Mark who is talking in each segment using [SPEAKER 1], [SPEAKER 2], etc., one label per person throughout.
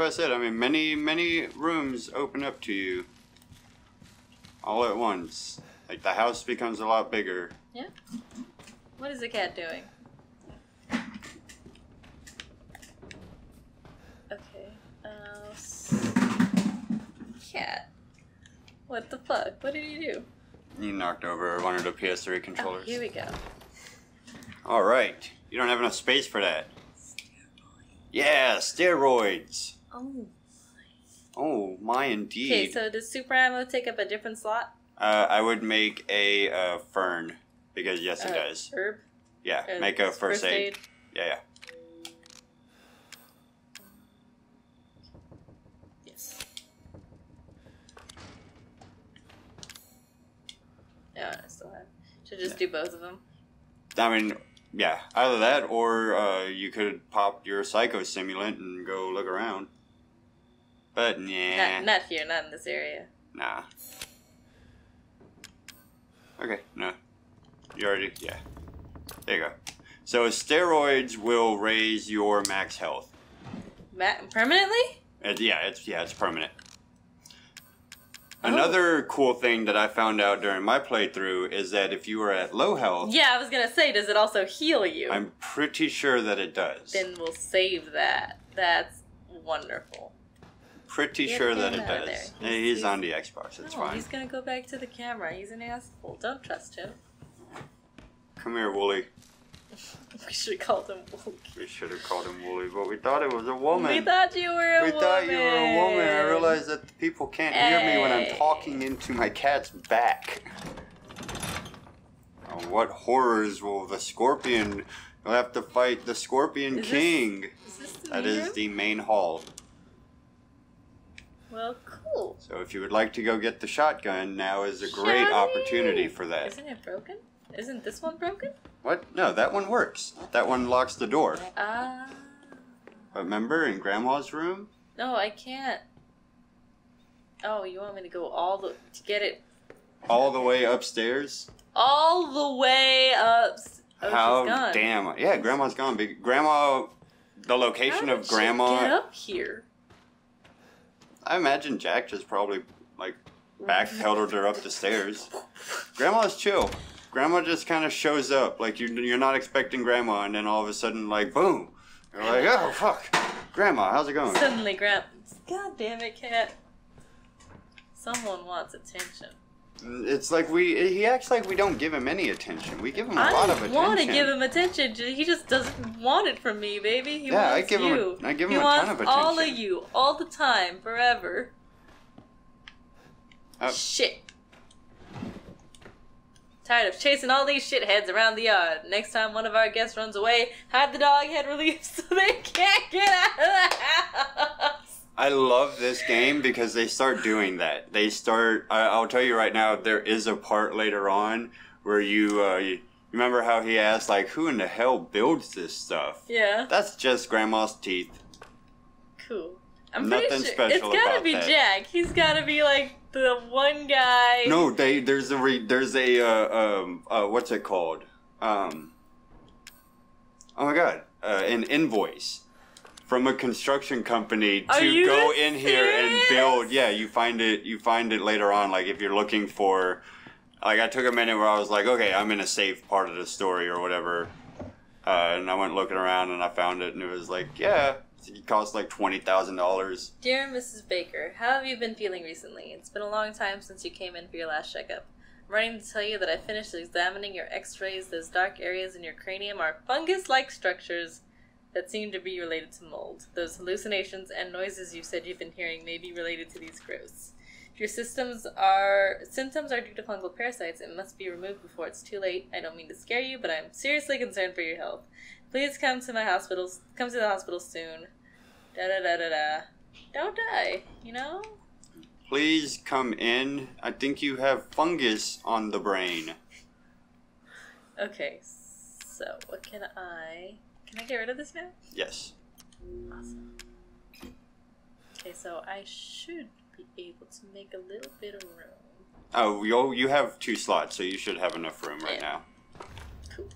[SPEAKER 1] what I said. I mean, many, many rooms open up to you all at once. Like the house becomes a lot bigger.
[SPEAKER 2] Yeah. What is the cat doing? Okay. Uh, cat. What the fuck? What did you do?
[SPEAKER 1] You knocked over one of the PS3
[SPEAKER 2] Oh,
[SPEAKER 1] controllers.
[SPEAKER 2] here we go.
[SPEAKER 1] All right. You don't have enough space for that. Yeah, steroids.
[SPEAKER 2] Oh.
[SPEAKER 1] Oh, my indeed.
[SPEAKER 2] Okay, so does super ammo take up a different slot?
[SPEAKER 1] uh, I would make a uh, fern because yes, it
[SPEAKER 2] Uh,
[SPEAKER 1] does.
[SPEAKER 2] Herb.
[SPEAKER 1] Yeah,
[SPEAKER 2] Uh,
[SPEAKER 1] make a first, aid.
[SPEAKER 2] aid.
[SPEAKER 1] Yeah, yeah.
[SPEAKER 2] Yes. Yeah, I still have. Should just do both of them.
[SPEAKER 1] I mean, yeah, either that or uh, you could pop your psychostimulant and go look around. But yeah,
[SPEAKER 2] Not, not here, not in this area.
[SPEAKER 1] nah. Okay, no. You already, yeah. There you go. So steroids will raise your max health.
[SPEAKER 2] Ma- permanently?
[SPEAKER 1] It, yeah, it's yeah, it's permanent.
[SPEAKER 2] Oh.
[SPEAKER 1] Another cool thing that I found out during my playthrough is that if you are at low health,
[SPEAKER 2] Yeah, I was gonna say, does it also heal you?
[SPEAKER 1] I'm pretty sure that it does.
[SPEAKER 2] Then we'll save that. That's wonderful.
[SPEAKER 1] Pretty
[SPEAKER 2] Get
[SPEAKER 1] sure that it does. Hey,
[SPEAKER 2] He's-
[SPEAKER 1] he's, on the Xbox. It's
[SPEAKER 2] no,
[SPEAKER 1] fine.
[SPEAKER 2] he's gonna go back to the camera. He's an asshole. Don't trust him.
[SPEAKER 1] Come here, Wooly.
[SPEAKER 2] We should have called him Wooly.
[SPEAKER 1] We should have called him Wooly, but we thought it was a woman.
[SPEAKER 2] We thought you were a
[SPEAKER 1] We
[SPEAKER 2] woman.
[SPEAKER 1] thought you were a woman. I realized that the people can't hear me when I'm talking into my cat's back. Oh, what horrors will the scorpion? You'll have to fight the Scorpion
[SPEAKER 2] Is this-
[SPEAKER 1] King.
[SPEAKER 2] Is this the
[SPEAKER 1] That is the main hall.
[SPEAKER 2] Well, cool.
[SPEAKER 1] So if you would like to go get the shotgun, now is a great opportunity for that.
[SPEAKER 2] Isn't it broken? Isn't this one broken?
[SPEAKER 1] What? No, that one works. That one locks the door.
[SPEAKER 2] Ah.
[SPEAKER 1] Remember in Grandma's room?
[SPEAKER 2] no, I can't. Oh, you want me to go all the to get it
[SPEAKER 1] All the way upstairs?
[SPEAKER 2] all the way up? Oh,
[SPEAKER 1] How damn Yeah, Grandma's gone. Grandma the location of Grandma
[SPEAKER 2] get up here.
[SPEAKER 1] I imagine Jack just probably like backpedaled her up the stairs. Grandma's chill. Grandma just kind of shows up, like you, you're not expecting Grandma, and then all of a sudden, like boom, you're like, oh fuck, Grandma, how's it going?
[SPEAKER 2] Suddenly, Grant. God damn it, cat. Someone wants attention.
[SPEAKER 1] It's like we, he acts like we don't give him any attention. We give him a lot of attention.
[SPEAKER 2] I
[SPEAKER 1] attention.
[SPEAKER 2] want to give him attention. He just doesn't want it from me, baby. He
[SPEAKER 1] Yeah, I
[SPEAKER 2] wants
[SPEAKER 1] give him a-
[SPEAKER 2] you.
[SPEAKER 1] I give him
[SPEAKER 2] he
[SPEAKER 1] a
[SPEAKER 2] wants
[SPEAKER 1] ton of
[SPEAKER 2] all of you, all the time, forever.
[SPEAKER 1] Oh.
[SPEAKER 2] Shit. Tired of chasing all these shitheads around the yard. Next time one of our guests runs away, hide the dog head relief so they can't get out of the house.
[SPEAKER 1] I love this game because they start doing that. They start. I, I'll tell you right now. There is a part later on where you, uh, you remember how he asked like, "Who in the hell builds this stuff?"
[SPEAKER 2] Yeah,
[SPEAKER 1] That's just Grandma's teeth.
[SPEAKER 2] cool. I'm
[SPEAKER 1] Nothing
[SPEAKER 2] pretty sure
[SPEAKER 1] special
[SPEAKER 2] it's gotta
[SPEAKER 1] about
[SPEAKER 2] be
[SPEAKER 1] that.
[SPEAKER 2] Jack. He's gotta be like the one guy.
[SPEAKER 1] No, they there's a re, there's a uh, um uh, what's it called? Um. Oh my god, uh, an invoice from a construction company to go in here and build. Yeah, you find it. You find it later on. Like if you're looking for, like I took a minute where I was like, okay, I'm in a safe part of the story or whatever, uh, and I went looking around and I found it and it was like, yeah, it cost like twenty thousand dollars.
[SPEAKER 2] Dear Mrs. Baker, how have you been feeling recently? It's been a long time since you came in for your last checkup. I'm writing to tell you that I finished examining your x rays. Those dark areas in your cranium are fungus like structures that seem to be related to mold. Those hallucinations and noises you said you've been hearing may be related to these growths. If your systems are symptoms are due to fungal parasites, it must be removed before it's too late. I don't mean to scare you, but I'm seriously concerned for your health. Please come to my hospital. Come to the hospital soon. Da da da da da. Don't die. You know.
[SPEAKER 1] Please come in. I think you have fungus on the brain.
[SPEAKER 2] Okay. So what can I? Can I get rid of this now?
[SPEAKER 1] Yes.
[SPEAKER 2] Awesome. Okay, so I should be able to make a little bit of room.
[SPEAKER 1] Oh, you you have two slots, so you should have enough room right
[SPEAKER 2] Yeah.
[SPEAKER 1] now.
[SPEAKER 2] Cool.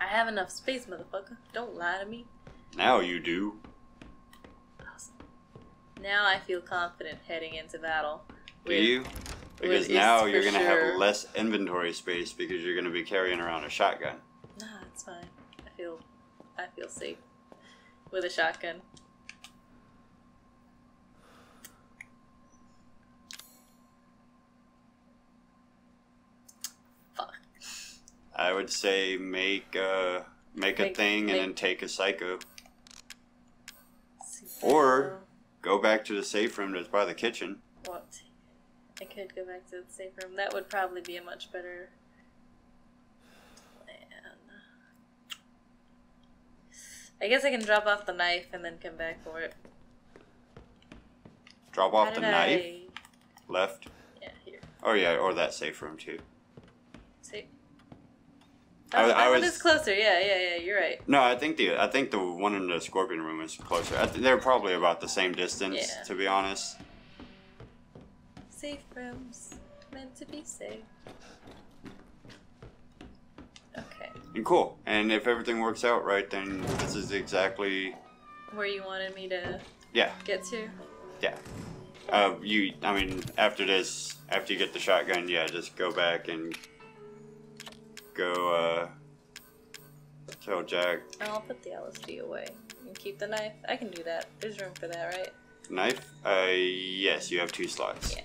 [SPEAKER 2] I have enough space, motherfucker. Don't lie to me.
[SPEAKER 1] Now you do.
[SPEAKER 2] Awesome. Now I feel confident heading into battle.
[SPEAKER 1] Do
[SPEAKER 2] with-
[SPEAKER 1] you? Because now you're gonna
[SPEAKER 2] sure.
[SPEAKER 1] have less inventory space because you're gonna be carrying around a shotgun.
[SPEAKER 2] Nah, it's fine. I feel, safe with a shotgun. Fuck.
[SPEAKER 1] I would say make uh make a thing
[SPEAKER 2] make-
[SPEAKER 1] and then take a psycho. Or- Go back to the safe room that's by the kitchen.
[SPEAKER 2] What? I could go back to the safe room. That would probably be a much better I guess I can drop off the knife and then come back for it.
[SPEAKER 1] Drop off the
[SPEAKER 2] did
[SPEAKER 1] knife
[SPEAKER 2] I-
[SPEAKER 1] left.
[SPEAKER 2] Yeah, here.
[SPEAKER 1] Oh yeah, or that safe room too.
[SPEAKER 2] Safe?
[SPEAKER 1] I was- I was-
[SPEAKER 2] is closer. Yeah, yeah, yeah. You're right.
[SPEAKER 1] No, I think the I think the one in the scorpion room is closer. I th- they're probably about the same distance,
[SPEAKER 2] Yeah.
[SPEAKER 1] to be honest.
[SPEAKER 2] Safe rooms meant to be safe.
[SPEAKER 1] And cool. And if everything works out right, then this is exactly
[SPEAKER 2] where you wanted me to
[SPEAKER 1] yeah,
[SPEAKER 2] get to?
[SPEAKER 1] yeah. Uh, you, I mean, after this, after you get the shotgun, yeah, just go back and go uh, tell Jack
[SPEAKER 2] I'll put the LSD away and keep the knife. I can do that. There's room for that, right?
[SPEAKER 1] knife. Uh, yes, you have two slots.
[SPEAKER 2] Yeah.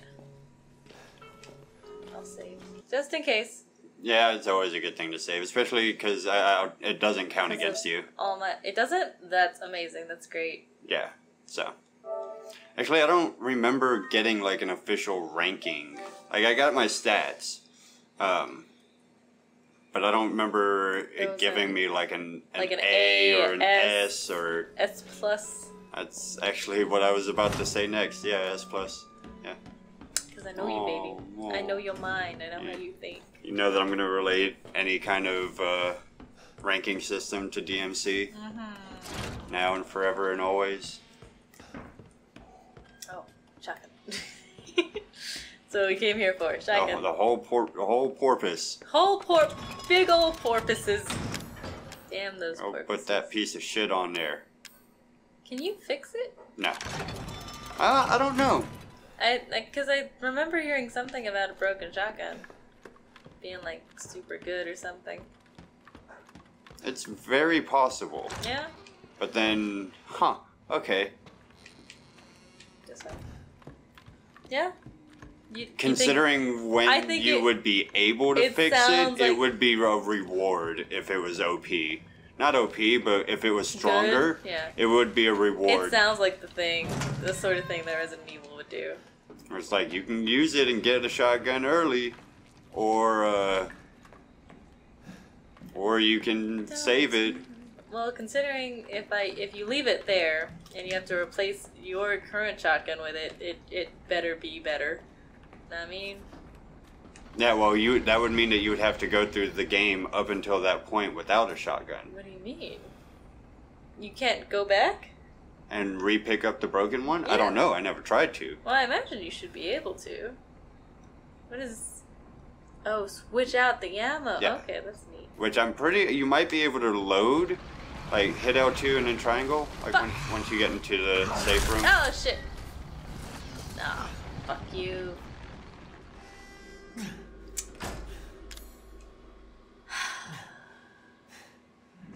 [SPEAKER 2] I'll save just in case.
[SPEAKER 1] Yeah, it's always a good thing to save, especially because uh, it doesn't count against you.
[SPEAKER 2] All my it doesn't. That's amazing. That's great.
[SPEAKER 1] Yeah, so. Actually, I don't remember getting like an official ranking. Like, I got my stats, um, but I don't remember
[SPEAKER 2] It
[SPEAKER 1] giving
[SPEAKER 2] a-
[SPEAKER 1] me like an, an,
[SPEAKER 2] like an
[SPEAKER 1] A,
[SPEAKER 2] A,
[SPEAKER 1] or an
[SPEAKER 2] S.
[SPEAKER 1] S or.
[SPEAKER 2] S plus
[SPEAKER 1] That's actually what I was about to say next. Yeah, S plus. Yeah.
[SPEAKER 2] because I know you, baby.
[SPEAKER 1] Oh,
[SPEAKER 2] I
[SPEAKER 1] oh.
[SPEAKER 2] know your mind. I know
[SPEAKER 1] Yeah.
[SPEAKER 2] how you think.
[SPEAKER 1] You know that I'm going to relate any kind of uh, ranking system to DMC
[SPEAKER 2] Mm-hmm.
[SPEAKER 1] now and forever and always.
[SPEAKER 2] Oh, shotgun. so we came here for
[SPEAKER 1] The,
[SPEAKER 2] shotgun.
[SPEAKER 1] the whole por- the whole porpoise.
[SPEAKER 2] Whole por, big old porpoises. Damn those
[SPEAKER 1] Oh,
[SPEAKER 2] porpoises.
[SPEAKER 1] put that piece of shit on there.
[SPEAKER 2] Can you fix it?
[SPEAKER 1] No. Uh, I don't know.
[SPEAKER 2] I because I remember hearing something about a broken shotgun being like super good or something.
[SPEAKER 1] It's very possible.
[SPEAKER 2] Yeah,
[SPEAKER 1] But then, huh, okay.
[SPEAKER 2] Yeah. You, you think-
[SPEAKER 1] Considering when
[SPEAKER 2] I think
[SPEAKER 1] you
[SPEAKER 2] it-
[SPEAKER 1] would be able to
[SPEAKER 2] it
[SPEAKER 1] fix it,
[SPEAKER 2] sounds
[SPEAKER 1] it would be a reward if it was OP. Not OP, but if it was stronger,
[SPEAKER 2] Good? Yeah.
[SPEAKER 1] it would be a reward.
[SPEAKER 2] It sounds like the thing, the sort of thing that Resident Evil would do.
[SPEAKER 1] It's like you can use it and get a shotgun early, or uh, or you can save it.
[SPEAKER 2] Well, considering if I if you leave it there and you have to replace your current shotgun with it, it it better be better. I mean,
[SPEAKER 1] Yeah, well, you that would mean that you would have to go through the game up until that point without a shotgun
[SPEAKER 2] what do you mean? You can't go back?
[SPEAKER 1] and re-pick up the broken one. I don't know. I never tried to.
[SPEAKER 2] Well, I imagine you should be able to. What is? Oh, switch out the ammo.
[SPEAKER 1] Yeah.
[SPEAKER 2] Okay, that's neat.
[SPEAKER 1] Which I'm pretty. You might be able to load, like hit L2 and then triangle, like when, once you get into the safe room.
[SPEAKER 2] Oh shit! Nah, fuck you.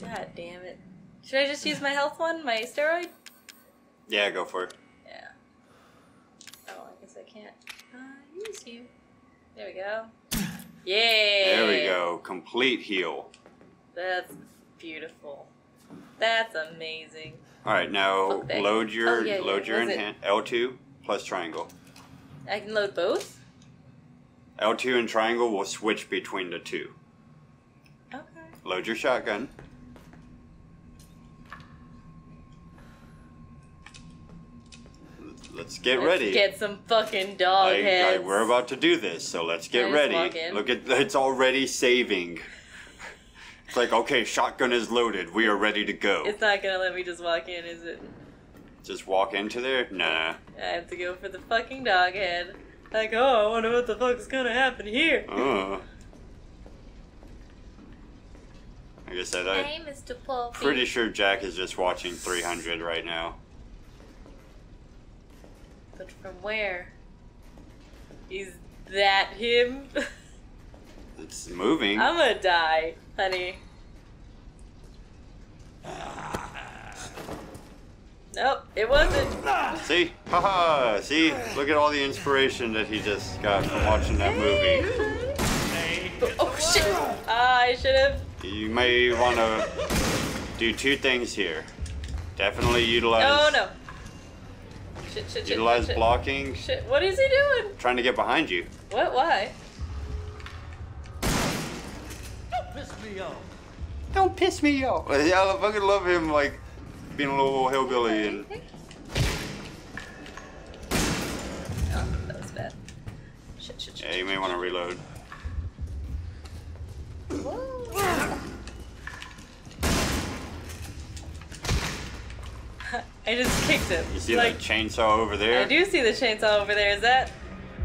[SPEAKER 2] God damn it. Should I just use my health one? My steroid?
[SPEAKER 1] Yeah, go for it.
[SPEAKER 2] Yeah. Oh, I guess I can't. Uh, use you. There we go. Yeah.
[SPEAKER 1] There we go. Complete heal.
[SPEAKER 2] That's beautiful. That's amazing.
[SPEAKER 1] All right, now
[SPEAKER 2] oh, Fuck
[SPEAKER 1] load your
[SPEAKER 2] Oh, yeah, yeah.
[SPEAKER 1] load your
[SPEAKER 2] Was it-
[SPEAKER 1] enhan- L2 plus triangle.
[SPEAKER 2] I can load both?
[SPEAKER 1] L2 and triangle will switch between the two.
[SPEAKER 2] Okay.
[SPEAKER 1] Load your shotgun. Let's get
[SPEAKER 2] Let's
[SPEAKER 1] ready.
[SPEAKER 2] Get some fucking dog
[SPEAKER 1] I- I- we're about to do this, so let's get
[SPEAKER 2] Can I
[SPEAKER 1] ready. Look at it's already saving. It's like okay, shotgun is loaded. We are ready to go.
[SPEAKER 2] It's not gonna let me just walk in, is it?
[SPEAKER 1] Just walk into there. Nah.
[SPEAKER 2] I have to go for the fucking dog head. Like, oh, I wonder what the fuck's gonna happen here.
[SPEAKER 1] Uh. Like I said, I'm
[SPEAKER 2] Hey, Mr. Puffy.
[SPEAKER 1] pretty sure Jack is just watching 300 right now.
[SPEAKER 2] From where? Is that him?
[SPEAKER 1] It's moving.
[SPEAKER 2] I'm gonna die, honey. Nope, it wasn't.
[SPEAKER 1] See? Haha! See? Look at all the inspiration that he just got from watching that movie.
[SPEAKER 2] Oh shit! Ah, I should have.
[SPEAKER 1] You may want to do two things here. Definitely utilize
[SPEAKER 2] Oh no! Shit, shit, shit.
[SPEAKER 1] utilize
[SPEAKER 2] shit.
[SPEAKER 1] blocking.
[SPEAKER 2] Shit, what is he doing?
[SPEAKER 1] Trying to get behind you.
[SPEAKER 2] What? Why?
[SPEAKER 3] Don't Piss me off.
[SPEAKER 1] Don't piss me off. Yeah, I fucking love him like being a little hillbilly and
[SPEAKER 2] Oh, that was bad. Shit, shit, shit.
[SPEAKER 1] yeah, you may want to reload.
[SPEAKER 2] I just kicked him.
[SPEAKER 1] You see
[SPEAKER 2] like,
[SPEAKER 1] that chainsaw over there?
[SPEAKER 2] I do see the chainsaw over there. Is that?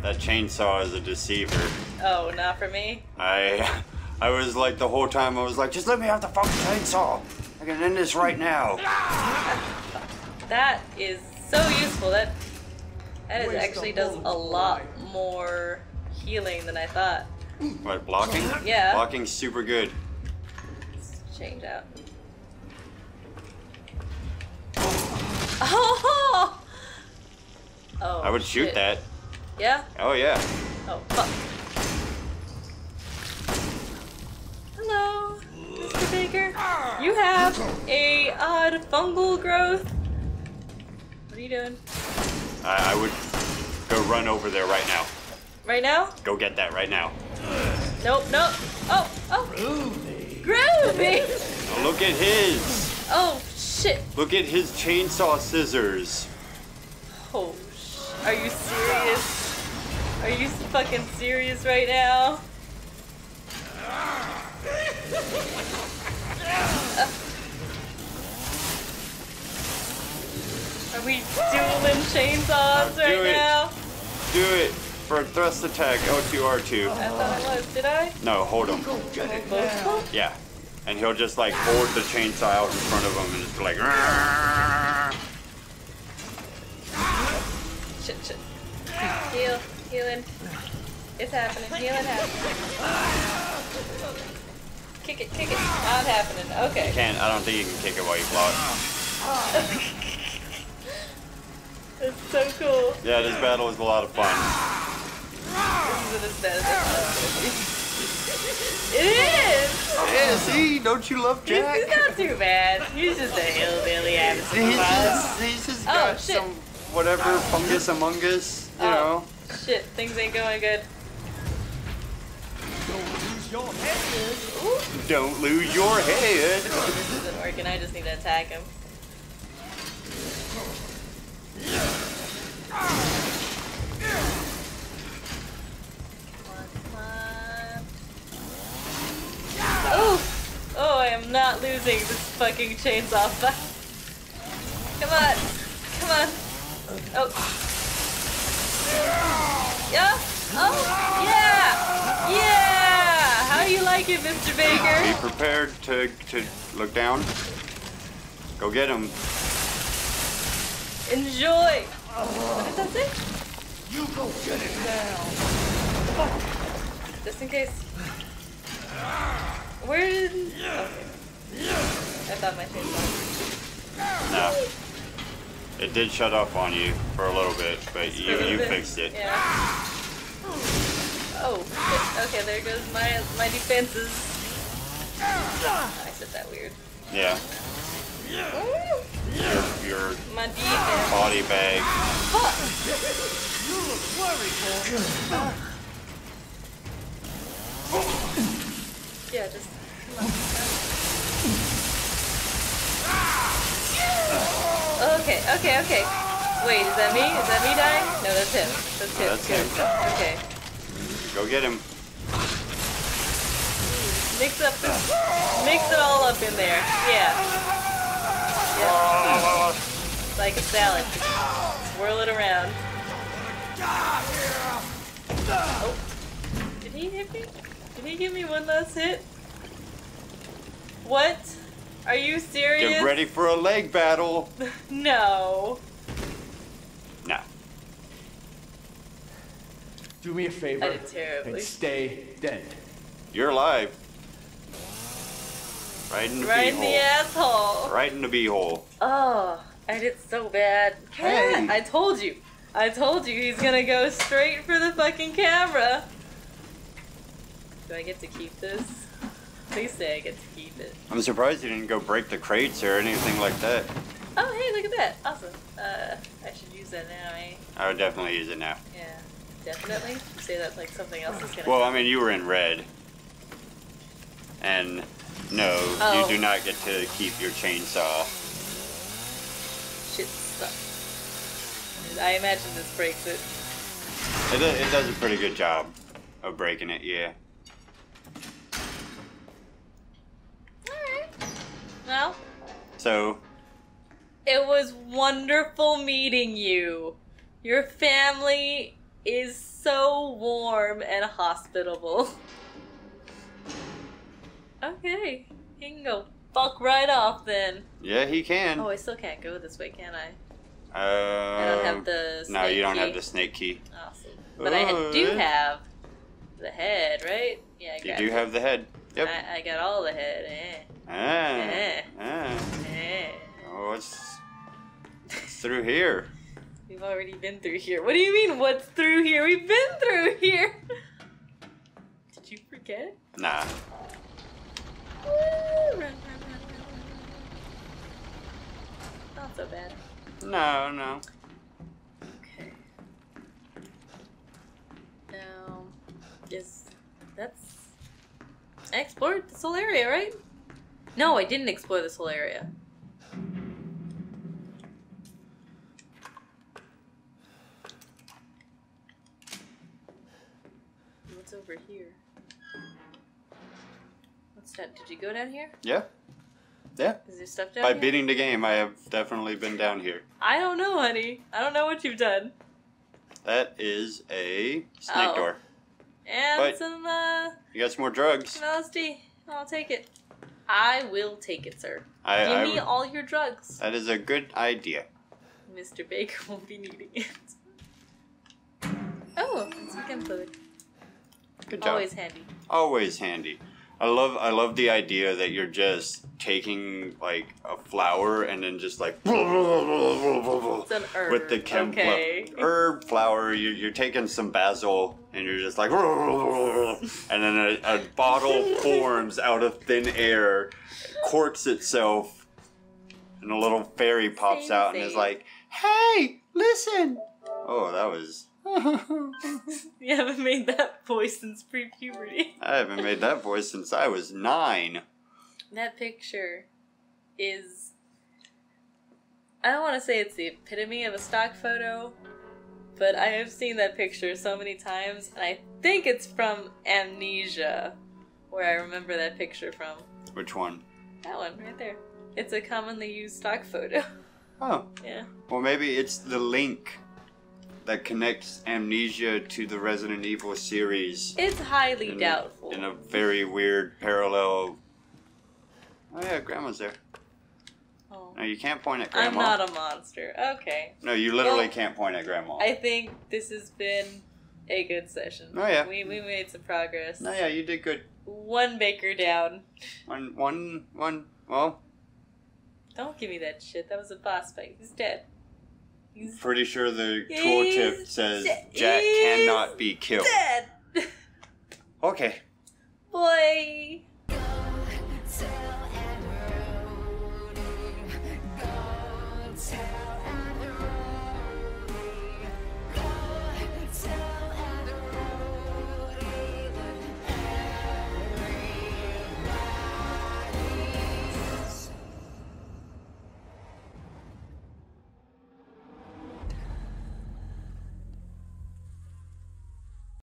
[SPEAKER 1] That chainsaw is a deceiver.
[SPEAKER 2] Oh, not for me.
[SPEAKER 1] I I was like the whole time I was like, just let me have the fucking chainsaw. I can end this right now.
[SPEAKER 2] That is so useful. That that is
[SPEAKER 3] Waste
[SPEAKER 2] actually does a lot more healing than I thought.
[SPEAKER 1] What blocking?
[SPEAKER 2] Yeah.
[SPEAKER 1] Blocking's super good.
[SPEAKER 2] Let's change out. Oh.
[SPEAKER 1] I would shoot
[SPEAKER 2] shit.
[SPEAKER 1] that.
[SPEAKER 2] Yeah.
[SPEAKER 1] Oh yeah.
[SPEAKER 2] Oh fuck. Hello, Mr. Baker. You have a odd fungal growth. What are you doing?
[SPEAKER 1] I, I would go run over there right now.
[SPEAKER 2] Right now?
[SPEAKER 1] Go get that right now.
[SPEAKER 2] Nope, nope. Oh, oh. Groovy. Groovy.
[SPEAKER 1] Now look at his.
[SPEAKER 2] Oh shit.
[SPEAKER 1] Look at his chainsaw scissors.
[SPEAKER 2] Oh. Are you serious? Are you fucking serious right now? Are we dueling chainsaws
[SPEAKER 1] Now do
[SPEAKER 2] right
[SPEAKER 1] it.
[SPEAKER 2] now?
[SPEAKER 1] Do it for a thrust attack L2 R2.
[SPEAKER 2] I thought it was. Did I?
[SPEAKER 1] No, hold him.
[SPEAKER 3] Go get it now.
[SPEAKER 1] Yeah. And he'll just like hold the chainsaw out in front of him and just be like,
[SPEAKER 2] Shit, shit. Heal, healing. It's happening. Healing happening. Kick it, kick it. Not happening. Okay.
[SPEAKER 1] can't, I don't think you can kick it while you block.
[SPEAKER 2] It's so cool.
[SPEAKER 1] Yeah, this battle is a lot of fun.
[SPEAKER 2] This isn't as bad as I thought it would be. It is!
[SPEAKER 1] Yeah, see, don't you love
[SPEAKER 2] He's, he's not too bad. He's just a hillbilly having
[SPEAKER 1] He's just, he's just
[SPEAKER 2] Oh,
[SPEAKER 1] got
[SPEAKER 2] shit.
[SPEAKER 1] some whatever fungus among us, you
[SPEAKER 2] Oh.
[SPEAKER 1] know.
[SPEAKER 2] Shit, things ain't going good.
[SPEAKER 3] Don't lose your head.
[SPEAKER 2] Ooh.
[SPEAKER 1] Don't lose your head.
[SPEAKER 2] This isn't working. I just need to attack him. Come on, come on. Oh! Oh, I am not losing this fucking chainsaw fight. Come on! Come! Oh. Yeah! Oh! Yeah! Yeah! How do you like it, Mr. Baker?
[SPEAKER 1] Be prepared to to look down. Go get him.
[SPEAKER 2] Enjoy! What did that say?
[SPEAKER 3] You go get it now.
[SPEAKER 2] Just in case. Where did... Okay. I thought my chainsaw.
[SPEAKER 1] No. It did shut off on you for a little bit, but you, you fixed it.
[SPEAKER 2] Yeah. Oh. Okay, there goes my my defenses. I said that weird.
[SPEAKER 1] Yeah. Your, your
[SPEAKER 2] My defense.
[SPEAKER 1] body bag.
[SPEAKER 2] Fuck!
[SPEAKER 3] You look worried.
[SPEAKER 2] Yeah, just. Okay, okay, okay. Wait, is that me? Is that me dying? No, that's him. That's him.
[SPEAKER 1] That's him.
[SPEAKER 2] Okay.
[SPEAKER 1] Go get him.
[SPEAKER 2] Mix up this. Mix it all up in there. Yeah. Yeah. Like a salad. Swirl it around. Oh. Did he hit me? Did he give me one last hit? What? Are you serious?
[SPEAKER 1] Get ready for a leg battle.
[SPEAKER 2] No.
[SPEAKER 1] No.
[SPEAKER 3] Do me a favor
[SPEAKER 2] I did terribly.
[SPEAKER 3] and stay dead.
[SPEAKER 1] You're alive. Right in the
[SPEAKER 2] Right in the asshole.
[SPEAKER 1] Right in the beehole.
[SPEAKER 2] Oh, I did so bad.
[SPEAKER 1] Hey.
[SPEAKER 2] I told you. I told you he's gonna go straight for the fucking camera. Do I get to keep this? Please say I get to keep it.
[SPEAKER 1] I'm surprised you didn't go break the crates or anything like that.
[SPEAKER 2] Oh, hey, look at that. Awesome. Uh, I should use that now, eh?
[SPEAKER 1] I would definitely use it now.
[SPEAKER 2] Yeah. Definitely? You say that like something else is gonna
[SPEAKER 1] Well, I mean, you were in red. And no,
[SPEAKER 2] Oh.
[SPEAKER 1] you do not get to keep your chainsaw.
[SPEAKER 2] Shit stuck. I imagine this breaks it.
[SPEAKER 1] It, it does a pretty good job of breaking it, yeah.
[SPEAKER 2] Well,
[SPEAKER 1] So,
[SPEAKER 2] It was wonderful meeting you. Your family is so warm and hospitable. Okay, he can go fuck right off then.
[SPEAKER 1] yeah, he can.
[SPEAKER 2] Oh, I still can't go this way, can I?
[SPEAKER 1] Uh,
[SPEAKER 2] I don't have the.
[SPEAKER 1] No, you don't have
[SPEAKER 2] key.
[SPEAKER 1] the snake key.
[SPEAKER 2] Awesome, but I do
[SPEAKER 1] Uh.
[SPEAKER 2] have the head, right? Yeah, I
[SPEAKER 1] You do
[SPEAKER 2] it.
[SPEAKER 1] have the head. Yep.
[SPEAKER 2] I, I got all the head. Eh,
[SPEAKER 1] Ah.
[SPEAKER 2] Eh.
[SPEAKER 1] Ah.
[SPEAKER 2] eh.
[SPEAKER 1] Oh, it's through here?
[SPEAKER 2] We've already been through here. What do you mean, what's through here? We've been through here! Did you forget?
[SPEAKER 1] Nah.
[SPEAKER 2] Woo, run, run, run, run, run. Not so bad.
[SPEAKER 1] No, no.
[SPEAKER 2] Okay. Now, is. I explored this whole area, right? No, I didn't explore this whole area. What's over here? What's that? Did you go down here?
[SPEAKER 1] Yeah. Yeah.
[SPEAKER 2] Is there stuff down
[SPEAKER 1] By
[SPEAKER 2] here?
[SPEAKER 1] beating the game, I have definitely been down here.
[SPEAKER 2] I don't know, honey. I don't know what you've done.
[SPEAKER 1] That is a snake
[SPEAKER 2] Oh.
[SPEAKER 1] door.
[SPEAKER 2] And some uh,
[SPEAKER 1] You got some more drugs.
[SPEAKER 2] some LSD. I'll take it. I will take it, sir.
[SPEAKER 1] I,
[SPEAKER 2] Give
[SPEAKER 1] I
[SPEAKER 2] me
[SPEAKER 1] would-
[SPEAKER 2] all your drugs.
[SPEAKER 1] that is a good idea.
[SPEAKER 2] Mr. Baker won't be needing it. Oh, it's chem fluid.
[SPEAKER 1] Good job.
[SPEAKER 2] Always handy.
[SPEAKER 1] Always handy. I love I love the idea that you're just taking like a flower and then just like
[SPEAKER 2] It's an herb.
[SPEAKER 1] with the chem
[SPEAKER 2] Okay.
[SPEAKER 1] herb flower. You, you're taking some basil and you're just like and then a, a bottle forms out of thin air, corks itself, and a little fairy pops
[SPEAKER 2] Same,
[SPEAKER 1] out and is like, "Hey, listen!" Oh, that was.
[SPEAKER 2] You haven't made that voice since pre-puberty.
[SPEAKER 1] I haven't made that voice since I was nine.
[SPEAKER 2] That picture is. I don't want to say it's the epitome of a stock photo, but I have seen that picture so many times, and I think it's from Amnesia, where I remember that picture from.
[SPEAKER 1] Which one?
[SPEAKER 2] That one right there. It's a commonly used stock photo.
[SPEAKER 1] Oh,
[SPEAKER 2] yeah.
[SPEAKER 1] well, maybe it's the link that connects Amnesia to the Resident Evil series
[SPEAKER 2] It's highly
[SPEAKER 1] in,
[SPEAKER 2] doubtful.
[SPEAKER 1] in a very weird parallel. Oh yeah, Grandma's there.
[SPEAKER 2] Oh.
[SPEAKER 1] No, you can't point at Grandma.
[SPEAKER 2] I'm not a monster. Okay.
[SPEAKER 1] No, you literally
[SPEAKER 2] Well,
[SPEAKER 1] can't point at Grandma.
[SPEAKER 2] I think this has been a good session.
[SPEAKER 1] Oh, yeah.
[SPEAKER 2] We, we made some progress.
[SPEAKER 1] No, yeah, you did good.
[SPEAKER 2] One baker down.
[SPEAKER 1] One, one, one. Well,
[SPEAKER 2] Don't give me that shit. That was a boss fight. He's dead. He's
[SPEAKER 1] pretty sure the
[SPEAKER 2] He's
[SPEAKER 1] tooltip says
[SPEAKER 2] de-
[SPEAKER 1] Jack
[SPEAKER 2] he's
[SPEAKER 1] cannot be killed.
[SPEAKER 2] dead.
[SPEAKER 1] Okay.
[SPEAKER 2] Boy.